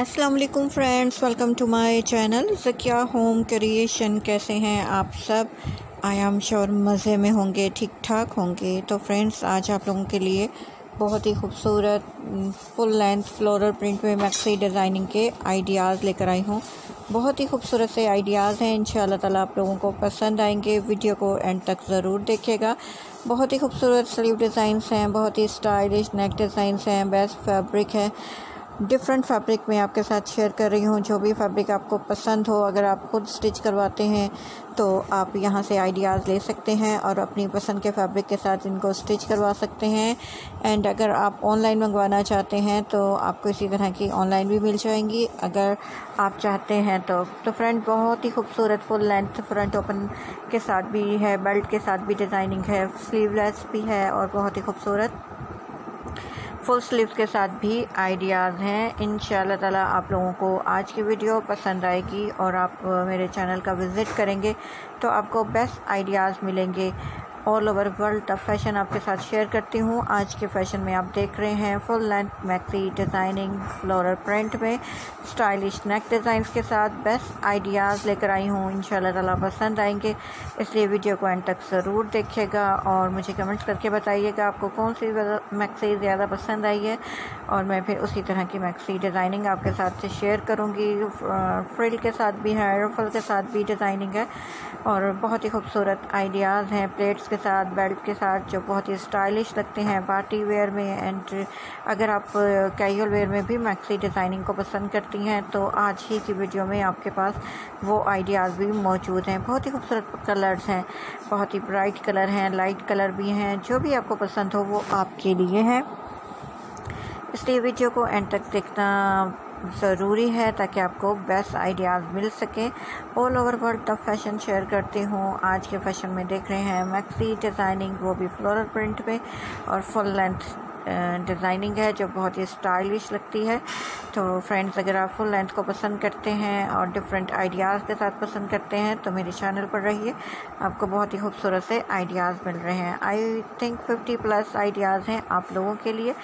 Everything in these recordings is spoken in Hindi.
अस्सलाम वालेकुम friends welcome to my channel Zakia home creation कैसे हैं आप सब? आई एम श्योर मज़े में होंगे ठीक ठाक होंगे। तो फ्रेंड्स आज आप लोगों के लिए बहुत ही खूबसूरत फुल लेंथ फ्लोरल प्रिंट में मैक्सी डिज़ाइनिंग के आइडियाज़ लेकर आई हूँ। बहुत ही खूबसूरत से आइडियाज़ हैं। इन ताला आप लोगों को पसंद आएँगे। वीडियो को एंड तक ज़रूर देखिएगा। बहुत ही खूबसूरत स्लीव डिज़ाइंस हैं। बहुत ही स्टाइलिश नेक डिज़ाइंस हैं। बेस्ट फैब्रिक है। डिफरेंट फैब्रिक में आपके साथ शेयर कर रही हूँ। जो भी फैब्रिक आपको पसंद हो, अगर आप खुद स्टिच करवाते हैं तो आप यहाँ से आइडियाज़ ले सकते हैं और अपनी पसंद के फैब्रिक के साथ इनको स्टिच करवा सकते हैं। एंड अगर आप ऑनलाइन मंगवाना चाहते हैं तो आपको इसी तरह की ऑनलाइन भी मिल जाएँगी। अगर आप चाहते हैं तो तो फ्रंट बहुत ही खूबसूरत फुल लेंथ फ्रंट ओपन के साथ भी है बेल्ट के साथ भी डिज़ाइनिंग है स्लीवलेस भी है और बहुत ही खूबसूरत। फुल स्लीव्स के साथ भी आइडियाज़ हैं। इन ताला आप लोगों को आज की वीडियो पसंद आएगी और आप मेरे चैनल का विज़िट करेंगे तो आपको बेस्ट आइडियाज़ मिलेंगे। All over world of fashion आपके साथ शेयर करती हूँ। आज के फ़ैशन में आप देख रहे हैं full length maxi designing floral print में स्टाइलिश नेक डिज़ाइन के साथ बेस्ट आइडियाज़ लेकर आई हूँ। इन ताला पसंद आएँगे। इसलिए वीडियो को एंड तक ज़रूर देखिएगा और मुझे कमेंट्स करके बताइएगा आपको कौन सी मैक्सी ज़्यादा पसंद आई है। और मैं फिर उसी तरह की मैक्सी डिज़ाइनिंग आपके साथ शेयर करूँगी। फ्रिल के साथ भी है रफल के साथ भी डिज़ाइनिंग है। और बहुत ही खूबसूरत आइडियाज़ हैं प्लेट्स के साथ बेल्ट के साथ जो बहुत ही स्टाइलिश लगते हैं। पार्टी वेयर में एंड अगर आप कैजुअल वेयर में भी मैक्सी डिज़ाइनिंग को पसंद करती हैं तो आज ही की वीडियो में आपके पास वो आइडियाज़ भी मौजूद हैं। बहुत ही खूबसूरत कलर्स हैं, बहुत ही ब्राइट कलर हैं लाइट कलर भी हैं। जो भी आपको पसंद हो वो आपके लिए है। इसलिए वीडियो को एंड तक देखना। ज़रूरी है ताकि आपको बेस्ट आइडियाज़ मिल सके। ऑल ओवर वर्ल्ड का फ़ैशन शेयर करती हूँ। आज के फ़ैशन में देख रहे हैं मैक्सी डिज़ाइनिंग वो भी फ्लोरल प्रिंट में और फुल लेंथ डिज़ाइनिंग है जो बहुत ही स्टाइलिश लगती है। तो फ्रेंड्स अगर आप फुल लेंथ को पसंद करते हैं और डिफरेंट आइडियाज़ के साथ पसंद करते हैं तो मेरे चैनल पर रहिए। आपको बहुत ही खूबसूरत से आइडियाज़ मिल रहे हैं। I think fifty plus ideas हैं आप लोगों के लिए।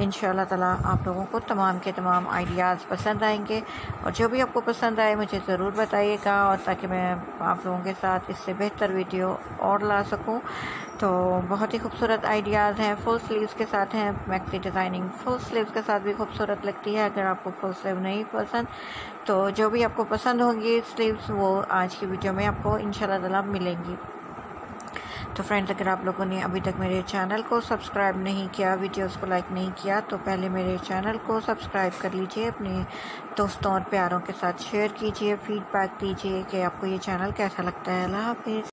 इन ताला आप लोगों को तमाम के तमाम आइडियाज़ पसंद आएँगे। और जो भी आपको पसंद आए, मुझे ज़रूर बताइएगा और ताकि मैं आप लोगों के साथ इससे बेहतर वीडियो और ला सकूँ। तो बहुत ही खूबसूरत आइडियाज़ हैं फुल स्लीव्स के साथ हैं मैक्सी डिज़ाइनिंग फुल स्लीव्स के साथ भी खूबसूरत लगती है, अगर आपको फुल स्लीव नहीं पसंद तो जो भी आपको पसंद होंगी स्लीव्स वो आज की वीडियो में आपको इन ताला मिलेंगी। तो फ्रेंड्स अगर आप लोगों ने अभी तक मेरे चैनल को सब्सक्राइब नहीं किया वीडियोस को लाइक नहीं किया तो पहले मेरे चैनल को सब्सक्राइब कर लीजिए, अपने दोस्तों और प्यारों के साथ शेयर कीजिए फीडबैक दीजिए कि आपको ये चैनल कैसा लगता है। अल्लाह हाफिज़।